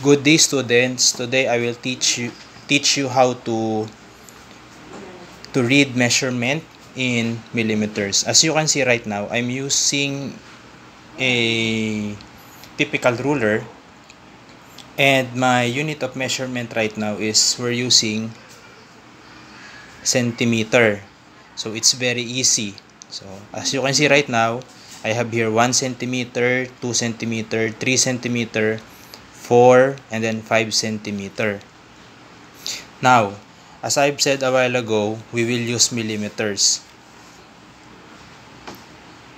Good day students. Today I will teach you teach you how to to read measurement in millimeters. As you can see right now, I'm using a typical ruler and my unit of measurement right now is we're using centimeter. So it's very easy. So as you can see right now, I have here 1 centimeter, 2 centimeter, 3 centimeter, 4, and then 5 centimeter. Now, as I've said a while ago, we will use millimeters.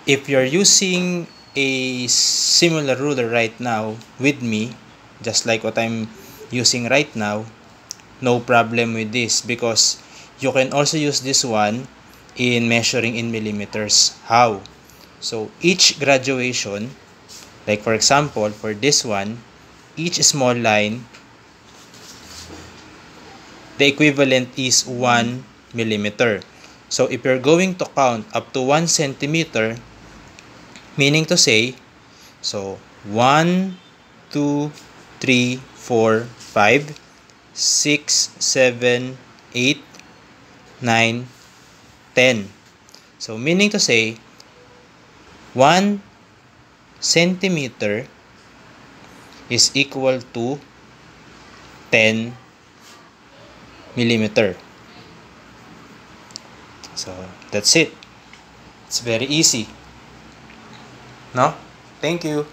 If you're using a similar ruler right now with me, just like what I'm using right now, no problem with this because you can also use this one in measuring in millimeters. How? So each graduation, like for example, for this one, each small line, the equivalent is 1 millimeter. So if you're going to count up to 1 centimeter, meaning to say, so 1, 2, 3, 4, 5, 6, 7, 8, 9, 10. So meaning to say, 1 centimeter is equal to 10 millimeter. So that's it. It's very easy. No? Thank you.